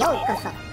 ようこそ。